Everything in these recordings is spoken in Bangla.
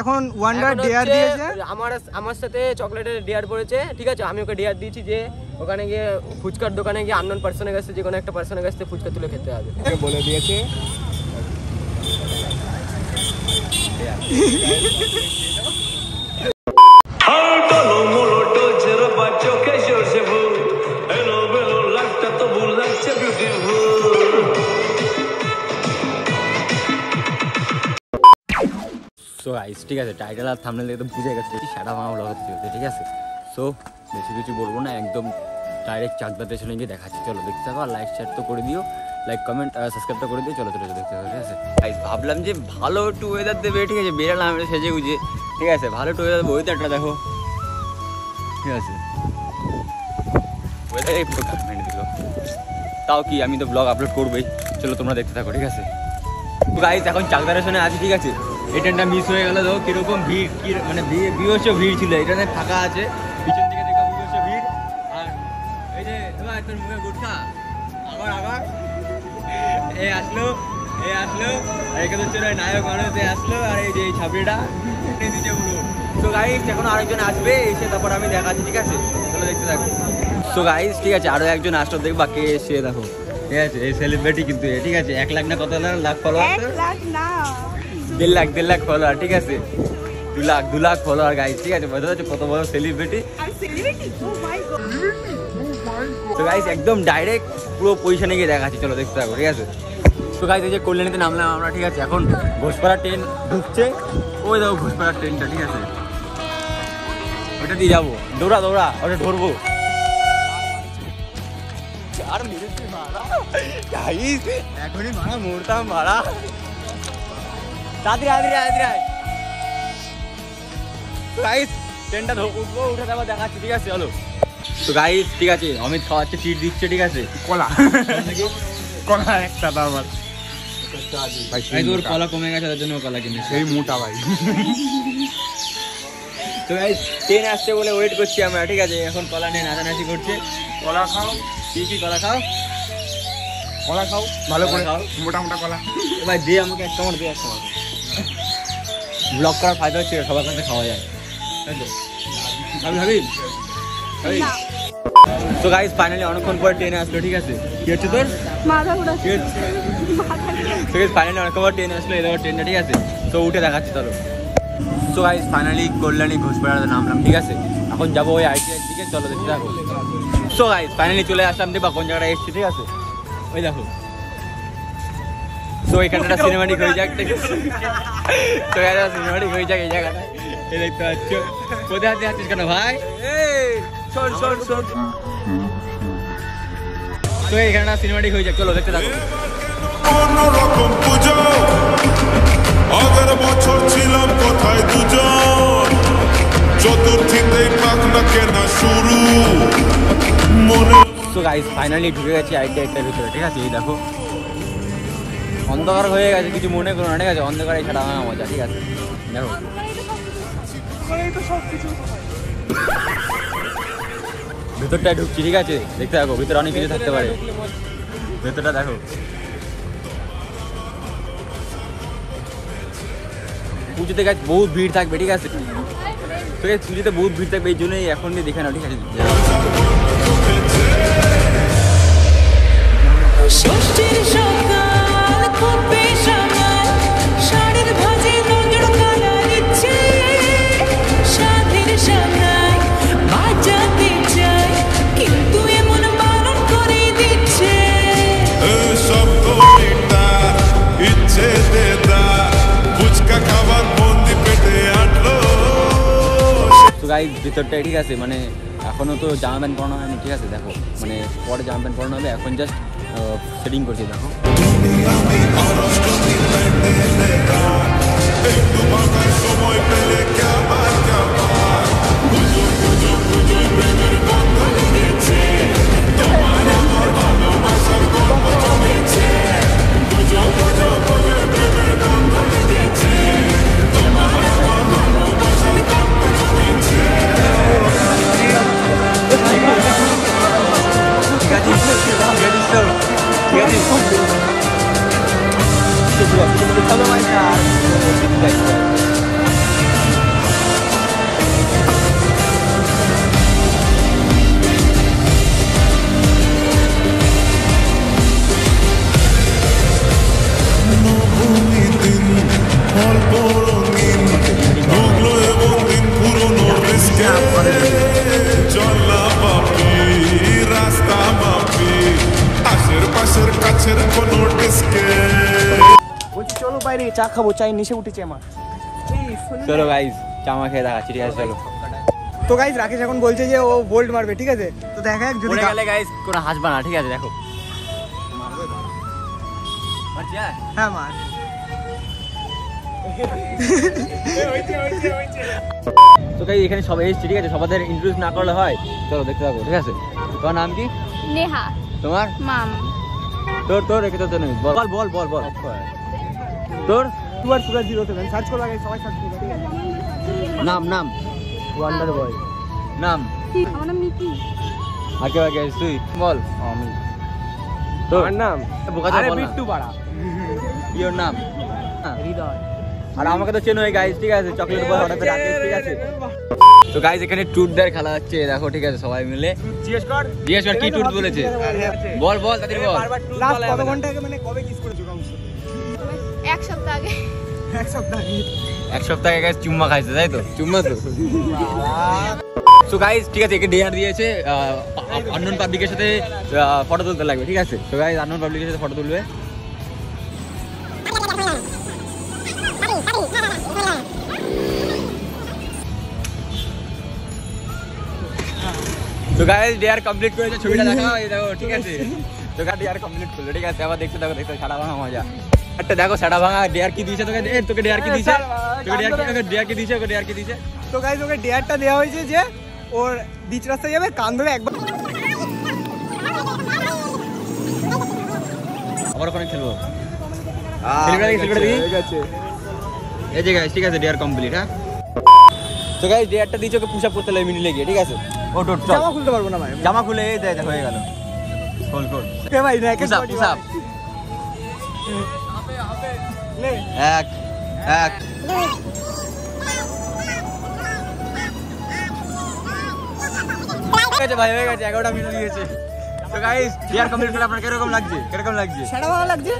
এখন ওয়ান্ডার ডেয়ার দিয়েছে। আমার আমার সাথে চকলেটের ডেয়ার পড়েছে ঠিক আছে? আমি ওকে ডেয়ার দিয়েছি যে ওখানে গিয়ে ফুচকার দোকানে গিয়ে আননোন পার্সনের কাছে যে কোনো একটা পার্সনের কাছে ফুচকা তুলে খেতে হবে। বলে দিয়েছে। Alto সো গাইস ঠিক আছে টাইটেল আর থামনেল দেখে তো বুঝে গেছে কি সারা মামা ব্লগ হচ্ছে ঠিক আছে? সো বেশি কিছু বলব না, একদম ডাইরেক্ট চাকদা পেছনে গিয়ে দেখাচ্ছি। চলো, দেখতে থাকো আর লাইক শেয়ার তো করে দিও। লাইক কমেন্ট সাবস্ক্রাইব তো করে দিও। চলো চলো দেখতে থাকো, ঠিক আছে? গাইস ভাবলাম যে ভালো একটু ওয়েদার দেবে, ঠিক আছে? বেরালাম সেজে গুজে, ঠিক আছে? ভালো একটু ওয়েদার ওয়েদারটা দেখো। ঠিক আছে? ওয়েদার পুরো কমেন্ট দিল। তাও কি, আমি তো ব্লগ আপলোড করবোই। চলো, তোমরা দেখতে থাকো, ঠিক আছে? গাইস এখন চাকদারের সঙ্গে আছি, ঠিক আছে? ট্রেনটা মিস হয়ে গেল, দেখো কীরকম ভিড়, কি মানে বিভৎস ভিড় ছিল। এটা ফাঁকা আছে, পিছন থেকে দেখো বিভৎস ভিড়। আর এই যে তোর মুখে গুটখা। আবার আবার। এই আসলো এই আসলো। এখানে হচ্ছে ওই নায়ক মানুষ আসলো। আর এই যে এই ছাবড়িটা দিচ্ছে পুরো তো গাইস এখন আরেকজন আসবে, এসে তারপর আমি দেখাচ্ছি, ঠিক আছে? চলো দেখতে থাকো। তো গাইস ঠিক আছে, আরও একজন আসলো, দেখবা কে এসে দেখো। ঠিক আছে, এই সেলিব্রিটি কিন্তু ঠিক আছে, এক লাখ না কত লাখ লাখ ফলোয়ার দেড় লাখ দেড় লাখ ফলোয়ার ঠিক আছে? দু লাখ দু লাখ ফলোয়ার গাইস ঠিক আছে? বোঝা যাচ্ছে কত বড় সেলিব্রিটি তো গাইস একদম ডাইরেক্ট পুরো পজিশনে গিয়ে দেখাচ্ছি চলো দেখতে থাকো ঠিক আছে? তো গাইস এই যে কল্যাণীতে নামলাম আমরা ঠিক আছে? এখন ঘোষপাড়া ট্রেন ঢুকছে। ওই দেখো ঘোষপাড়া ট্রেনটা ঠিক আছে? ওটা দিয়ে যাব। দৌড়া দৌড়া ওটা ধরবো। আর মেরেছে মারা। এখনই মারা মরতাম মারা। তাড়াতাড়ি তাড়াতাড়ি তাড়াতাড়ি গাইস ট্রেনটা উঠবো উঠে তারপর দেখাচ্ছি ঠিক আছে? চলো। তো গাইস ঠিক আছে অমিত খাওয়াচ্ছে চিট দিচ্ছে ঠিক আছে? কলা। কলা একটা দাও আমার ভাই তোর কলা কমে গেছে তার জন্য কলা কিনেছে। সেই মোটা ভাই। তো গাইস ট্রেন আসছে বলে ওয়েট করছি আমরা ঠিক আছে? এখন কলা নিয়ে নাচানাচি করছে। কলা খাও। কি কি কলা খাও? কলা খাও। ভালো করে খাও। মোটা মোটা কলা। এবার দে আমাকে এক কামড় দে এক কামড়। ব্লগ করার ফায়দা হচ্ছে সবার কাছে খাওয়া যায়। তাই তো? ভাবি ভাবি। তো গাইস ফাইনালি অনেকক্ষণ পরে ট্রেনে আসলো ঠিক আছে? কি হচ্ছে তোর? তো গাইস ফাইনালি অনেকক্ষণ পর ট্রেন আসলো এবার ট্রেনটা ঠিক আছে? তো উঠে দেখাচ্ছি চলো। তো গাইস ফাইনালি কল্যাণী ঘোষপাড়াতে নামলাম ঠিক আছে? এখন যাব ওই আইটিআই দিকে চলো দেখতে থাকো। তো গাইস ফাইনালি চলে আসলাম দেখবা কোন জায়গাটা এসছি ঠিক আছে? ওই দেখো। তো এখানে একটা সিনেমাটিক হয়ে যাক তো একটা সিনেমাটিক হয়ে যাক এই জায়গাটা এই দেখতে পাচ্ছ। কোথায় হাতে আছিস কেন ভাই? এই শোন শোন শোন। তো এখানে সিনেমাটিক হয়ে যাক চলো দেখতে থাকো। অন্যরকম পুজো। আগের বছর ছিলাম কোথায় দুজন? চতুর্থীতেই পাখনা কেনা শুরু। মনে তো গাইস ফাইনালি ঢুকে গেছি আইটি আইটার ভিতরে ঠিক আছে? এই দেখো। অন্ধকার হয়ে গেছে, কিছু মনে করো না, ঠিক আছে? অন্ধকারে ছাড়া আমার মজা, ঠিক আছে? দেখো। ভেতরটায় ঢুকছি, ঠিক আছে? দেখতে থাকো, ভিতরে অনেক কিছু থাকতে পারে। ভেতরটা দেখো। পুজোতে গাছ বহুত ভিড় থাকবে, ঠিক আছে? ঠিক আছে, পুজোতে বহুত ভিড় থাকবে, এই জন্যই এখন দেখে নাও, ঠিক আছে? ষষ্ঠীর তো গাই ভিতরটাই ঠিক আছে মানে এখনও তো জামা প্যান্ট পরানো হয়নি, ঠিক আছে, দেখো মানে পরে জামা প্যান্ট পরানো হবে, এখন জাস্ট সেটিং করছি, দেখো। Yeah. বাইরে চা খাব চাই নিচে উঠেছে আমার। চলো গাইজ চামা খেয়ে দেখাচ্ছি ঠিক আছে চলো। তো গাইজ রাকেশ এখন বলছে যে ও বোল্ড মারবে ঠিক আছে? তো দেখা যাক যদি গেলে গাইজ কোনো হাসবা না ঠিক আছে দেখো। হ্যাঁ? হ্যাঁ মার। তো গাইজ এখানে সবাই এসেছে ঠিক আছে? সবাদের ইন্ট্রোডিউস না করলে হয়। চলো দেখতে থাকো ঠিক আছে? তোমার নাম কি? নেহা। তোমার? মাম। তোর তোর রেখে তো বল। বল বল বল তোর টুয়ার সুরাজ জিরো সেভেন সার্চ করো আগে সবাই সার্চ করো নাম নাম। ওয়ান্ডার বয় নাম। আমার নাম মিকি। আর কেউ আগে তুই বল। আমি। তোর? নাম? আরে বিট্টু পাড়া কি ওর নাম হৃদয়। আর আমাকে তো চেনো গাইজ ঠিক আছে? চকলেট বয় হঠাৎ রাকেশ ঠিক আছে? তো গাইজ এখানে টুট দেয়ার খেলা হচ্ছে দেখো ঠিক আছে সবাই মিলে। জিজ্ঞেস কর। জিজ্ঞেস কর কি টুট বলেছে? বল বল তাদের বল। লাস্ট কত ঘণ্টা আগে মানে কবে কিস এক সপ্তাহ আগে। এক সপ্তাহ আগে। এক সপ্তাহ আগে চুম্মা খাইছে তাই তো? চুম্মা তো। তো গাইজ ঠিক আছে একে ডেয়ার দিয়েছে আননোন পাবলিকের সাথে ফটো তুলতে লাগবে ঠিক আছে? তো গাইজ আননোন পাবলিকের সাথে ফটো তুলবে। তো গাইজ ডেয়ার কমপ্লিট করেছে ছবিটা দেখাও এই দেখো ঠিক আছে? তো গাইজ ডেয়ার কমপ্লিট করল ঠিক আছে? আবার দেখতে দেখো দেখতে ভাঙা মজা। একটা দেখো সাড়া ভাঙা ডেয়ার কি দিয়েছে তোকে? এ, তোকে ডেয়ার কি দিয়েছে? তোকে ডেয়ার কি ডেয়ার কি দিয়েছে? ওকে ডেয়ার কি দিয়েছে? তো গাইজ ওকে ডেয়ারটা দেওয়া হয়েছে যে ওর বিচ রাস্তায় যাবে কান ধরে একবার আবার ওখানে খেলব। এই যে গাইস ঠিক আছে ডেয়ার কমপ্লিট হ্যাঁ? তো গাইস ডেয়ারটা দিয়েছে ওকে পুশ আপ করতে লাগে মিনি লেগে ঠিক আছে? ও চল। জামা খুলতে পারব না ভাই। জামা খুলে এই দেখ হয়ে গেল। খোল খোল। কে ভাই না পুশ আপ পুশ আপ এক এক। ঠিক ভাই হয়ে গেছে এগারোটা মিনিট দিয়েছে তো গাইস ডেয়ার কমপ্লিট করে আপনার কীরকম লাগছে? কীরকম লাগছে? সেটা ভালো লাগছে।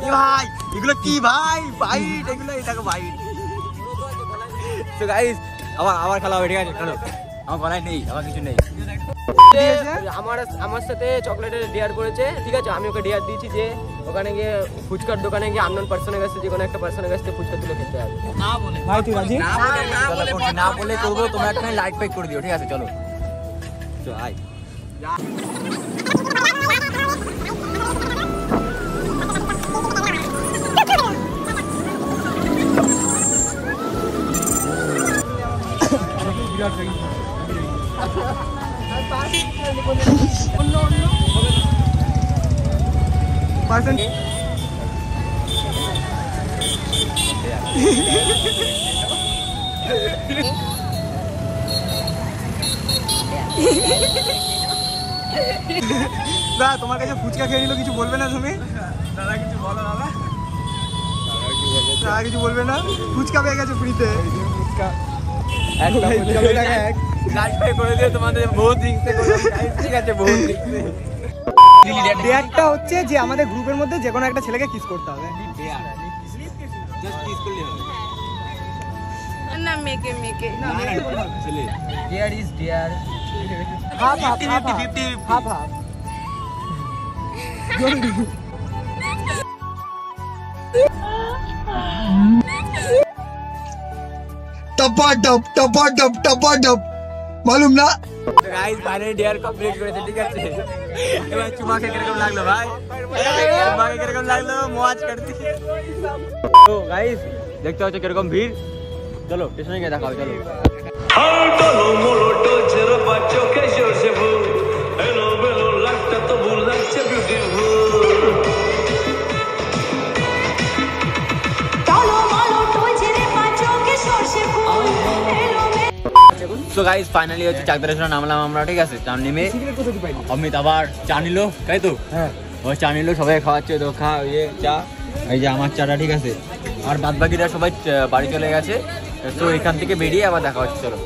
কি ভাই? এগুলো কি ভাই? বাইট এগুলো এটাকে বাইট তো গাইস আবার আবার খেলা হবে ঠিক আছে? চলো আমার গলায় নেই আমার কিছু নেই। আমার আমার সাথে চকলেটের ডেয়ার করেছে। ঠিক আছে আমি ওকে ডেয়ার দিয়েছি যে ওখানে গিয়ে ফুচকার দোকানে গিয়ে আননোন পার্সনের কাছে যে কোনো একটা পার্সনের কাছ ফুচকা তুলে খেতে হবে। ভাই তুই রাজি? না বলে করব তোমরা একটা লাইট ফাইট করে দিও ঠিক আছে চলো। চলো আয়। পার্সেন্ট দা তোমার কাছে ফুচকা খেয়ে নিল কিছু বলবে না তুমি? দাদা কিছু বলো দাদা। দাদা কিছু বলবে না? ফুচকা পেয়ে গেছে ফ্রিতে ফুচকা। এক লাইট ফাইট করে দিও তোমাদের বহুত দিক থেকে ঠিক আছে বহুত দিক থেকে ডেয়ারটা হচ্ছে যে আমাদের গ্রুপের মধ্যে যে কোনো একটা ছেলেকে কিস করতে হবে জাস্ট কিস করলে হবে না মেকে মেকে dear is dear half half half half half टपाटप टपाटप टपाटप মালুম না গাইস বাইরে ডিয়ার কমপ্লিট করেছে ঠিক আছে এবার চুমাকে কিরকম লাগলো ভাই চুমাকে কিরকম লাগলো মজ করতে তো গাইস দেখতে হচ্ছে কিরকম ভিড় চলো স্টেশনে গিয়ে দেখা হবে চলো হ্যালো বেলো লাগটা তো ভুল লাগছে বিউটিফুল তো গাইস ফাইনালি হচ্ছে চাকদারেশ্বর নামলাম আমরা ঠিক আছে? চা নেমে অমিত আবার চা নিল তাই তো? হ্যাঁ। ওই চা নিল সবাই খাওয়াচ্ছে তো খা ইয়ে চা এই যে আমার চাটা ঠিক আছে? আর বাদ বাকিরা সবাই বাড়ি চলে গেছে। তো এখান থেকে বেরিয়ে আবার দেখা হচ্ছে চলো।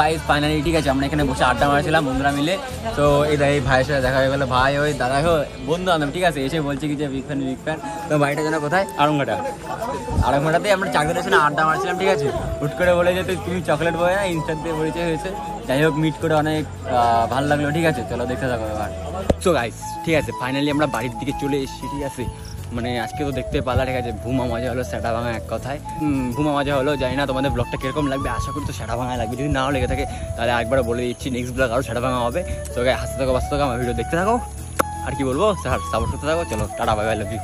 গাইস ফাইনালি ঠিক আছে আমরা এখানে বসে আড্ডা মারছিলাম বন্ধুরা মিলে। তো এই এই ভাইয়ের সাথে দেখা হয়ে গেলো। ভাই ওই দাদা হো বন্ধু বান্ধব ঠিক আছে? এসে বলছে কি যে বিগ ফ্যান বিগ ফ্যান তো বাড়িটা যেন কোথায়? আরঙ্গাটা আরঙ্গাটাতে আমরা চাকরির পেছনে আড্ডা মারছিলাম ঠিক আছে? হুট করে বলে যে তুমি চকলেট বয় না ইনস্টার দিয়ে পরিচয় হয়েছে। যাই হোক মিট করে অনেক ভালো লাগল ঠিক আছে? চলো দেখতে থাকো এবার। সো গাইস ঠিক আছে ফাইনালি আমরা বাড়ির দিকে চলে এসেছি ঠিক আছে? মানে আজকে তো দেখতে পারলা ঠিক আছে ভুমা মজা হলো সেটা ভাঙা এক কথায়। ভুমা মজা হলো, জানি না তোমাদের ব্লগটা কীরকম লাগবে, আশা করি তো সেটা ভাঙা লাগবে। যদি নাও লেগে থাকে, তাহলে একবার বলে দিচ্ছি নেক্সট ব্লগ আরও সেটা ভাঙা হবে। তো হাসতে থাকো বাসতে থাকো, আমার ভিডিও দেখতে থাকো। আর কি বলব স্যার সাপোর্ট করতে থাকো, চলো, tata bye bye love you